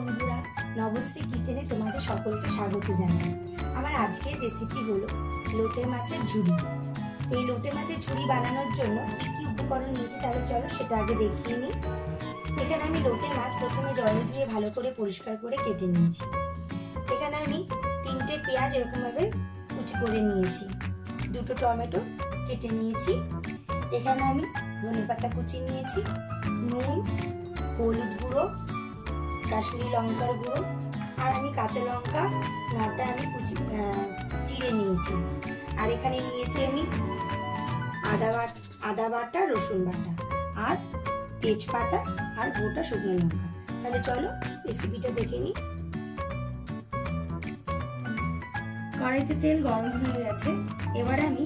বন্ধুরা, নবশ্রী কিচেনে তোমাদের সকলকে স্বাগত জানাই। আমার আজকের রেসিপি হলো লোটে মাছের ঝুড়ি। এই লোটে মাছের ঝুড়ি বানানোর জন্য কি কি উপকরণ নিয়েছি তাহলে চলো সেটা আগে দেখিয়ে নিই। এখানে আমি লোটে মাছ প্রথমে জলে দিয়ে ভালো করে পরিষ্কার করে কেটে নিয়েছি। এখানে আমি তিনটে পেঁয়াজ এরকমভাবে কুচি করে নিয়েছি। দুটো টমেটো কেটে নিয়েছি। এখানে আমি ধনে পাতা কুচি নিয়েছি, নুন, হলুদ গুঁড়ো কাশ্মীরি লঙ্কার গুঁড়ো, আর আমি কাঁচা লঙ্কা, নটা আমি কুচি চিড়ে নিয়েছি। আর এখানে নিয়েছি আমি আদা বাট, আদা বাটা, রসুন বাটা, আর তেজপাতা, আর গোটা শুকনো লঙ্কা। তাহলে চলো রেসিপিটা দেখে নিই। কড়াইতে তেল গরম হয়ে গেছে। এবার আমি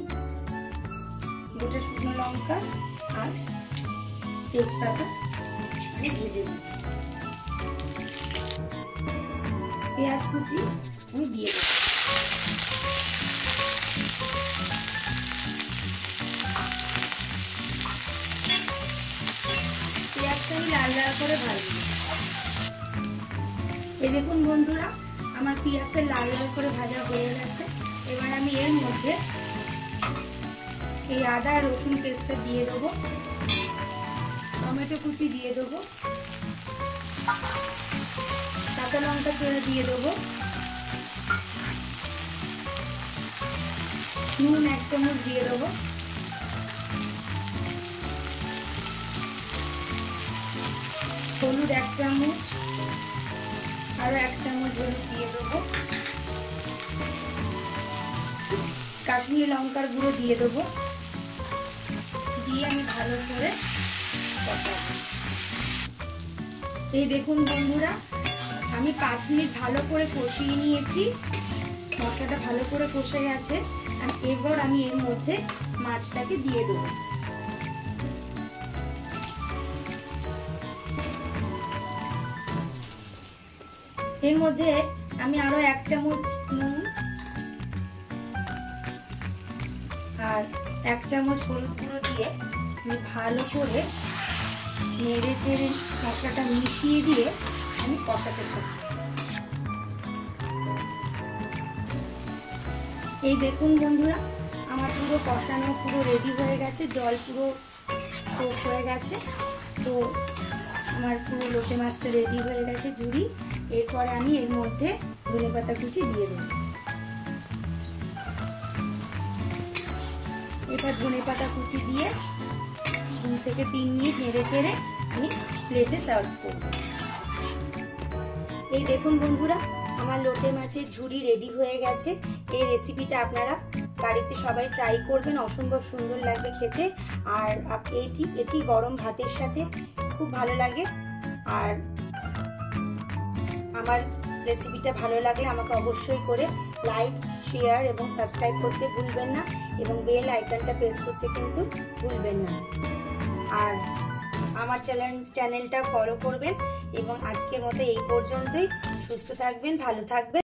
গোটা শুকনো লঙ্কা আর তেজপাতা আমি ভেজে দিই পেঁয়াজ কুচি আমি দিয়ে দেবো। পেঁয়াজটা আমি লাল লাল করে ভাজবো। এই দেখুন বন্ধুরা, আমার পেঁয়াজটা লাল লাল করে ভাজা হয়ে গেছে। এবার আমি এর মধ্যে এই আদা রসুন পেস্টটা দিয়ে দেবো। টমেটো কুচি দিয়ে দেবো। কাঁচা লঙ্কা করে দিয়ে দেবো। নুন এক চামচ দিয়ে দেবো। হলুদ এক চামচ আরও এক চামচ হলুদ দিয়ে দেবো। কাশ্মীরি লঙ্কার গুঁড়ো দিয়ে দেবো। দিয়ে আমি ভালো করে এই দেখুন বন্ধুরা আমি পাঁচ মিনিট ভালো করে কষিয়ে নিয়েছি। মশলাটা ভালো করে কষে গেছে। আর এবার আমি এর মধ্যে মাছটাকে দিয়ে দেবো। এর মধ্যে আমি আরও এক চামচ নুন আর এক চামচ হলুদ গুঁড়ো দিয়ে আমি ভালো করে নেড়ে চেড়ে মশলাটা মিশিয়ে দিয়ে আমি কষাতে থাকি এই দেখুন বন্ধুরা, আমার পুরো কষানো পুরো রেডি হয়ে গেছে, জল পুরো সোপ হয়ে গেছে। তো আমার পুরো লোটে মাছটা রেডি হয়ে গেছে ঝুড়ি। এরপরে আমি এর মধ্যে ধনে পাতা কুচি দিয়ে দেব। এবার ধনে পাতা কুচি দিয়ে দু থেকে তিন মিনিট নেড়ে চেড়ে আমি প্লেটে সার্ভ করব। এই দেখুন বন্ধুরা, আমার লোটে মাছের ঝুড়ি রেডি হয়ে গেছে। এই রেসিপিটা আপনারা বাড়িতে সবাই ট্রাই করবেন, অসম্ভব সুন্দর লাগবে খেতে। আর এটি এটি গরম ভাতের সাথে খুব ভালো লাগে। আর আমার রেসিপিটা ভালো লাগলে আমাকে অবশ্যই করে লাইক শেয়ার এবং সাবস্ক্রাইব করতে ভুলবেন না। এবং বেল আইকনটা প্রেস করতে কিন্তু ভুলবেন না। আর আমার চ্যানেল চ্যানেলটা ফলো করবেন এবং আজকের মতো এই পর্যন্তই। সুস্থ থাকবেন ভালো থাকবেন।